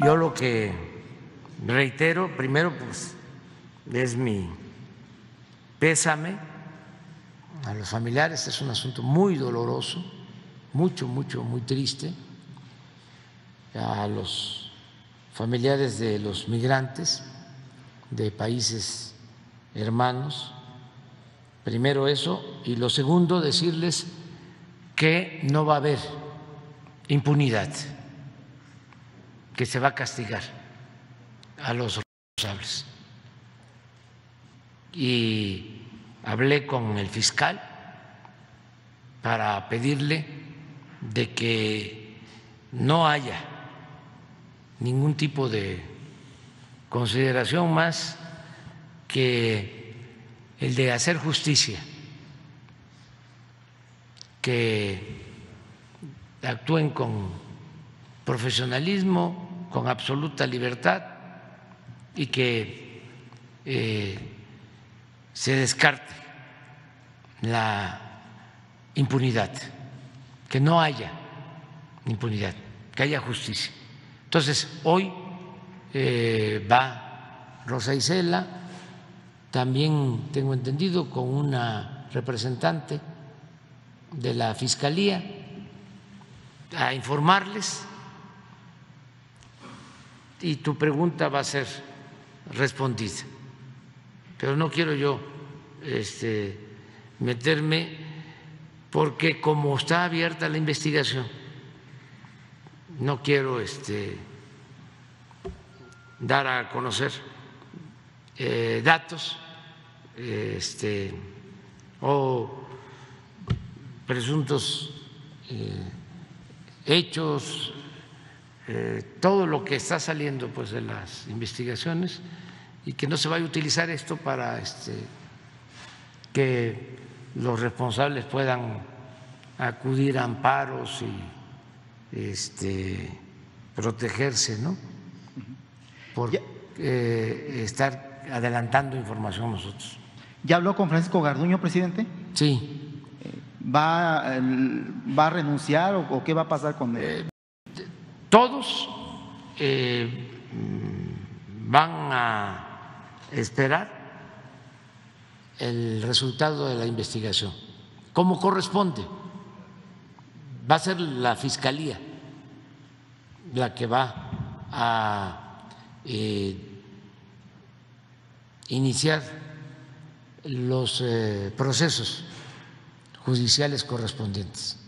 yo lo que reitero, primero, pues es mi pésame a los familiares, es un asunto muy doloroso, mucho, mucho, muy triste, a los familiares de los migrantes de países hermanos, primero eso, y lo segundo, decirles que no va a haber impunidad, que se va a castigar a los responsables. Y hablé con el fiscal para pedirle de que no haya ningún tipo de consideración más que el de hacer justicia, que actúen con profesionalismo, con absoluta libertad y que eh, se descarte la impunidad, que no haya impunidad, que haya justicia. Entonces, hoy eh, va Rosa Isela, también tengo entendido con una representante de la Fiscalía a informarles y tu pregunta va a ser respondida. Pero no quiero yo este, meterme porque como está abierta la investigación, no quiero este, dar a conocer eh, datos este, o presuntos eh, hechos, eh, todo lo que está saliendo pues, de las investigaciones y que no se vaya a utilizar esto para este, que los responsables puedan acudir a amparos y este, protegerse, ¿no? Por eh, estar adelantando información nosotros. ¿Ya habló con Francisco Garduño, presidente? Sí. ¿Va, va a renunciar o, qué va a pasar con él? Todos eh, van a esperar el resultado de la investigación, como corresponde. Va a ser la Fiscalía la que va a eh, iniciar los eh, procesos judiciales correspondientes.